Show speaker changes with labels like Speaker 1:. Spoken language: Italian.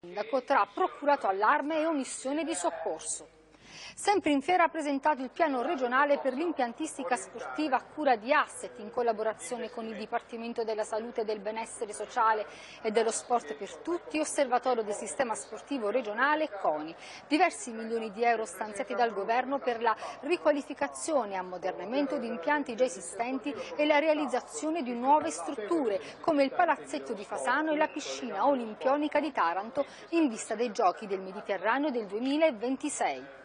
Speaker 1: Il sindaco tra procurato allarme e omissione di soccorso. Sempre in fiera ha presentato il piano regionale per l'impiantistica sportiva a cura di Asset in collaborazione con il Dipartimento della Salute e del Benessere Sociale e dello Sport per Tutti, Osservatorio del Sistema Sportivo Regionale e CONI. Diversi milioni di euro stanziati dal Governo per la riqualificazione e ammodernamento di impianti già esistenti e la realizzazione di nuove strutture come il Palazzetto di Fasano e la piscina olimpionica di Taranto in vista dei Giochi del Mediterraneo del 2026.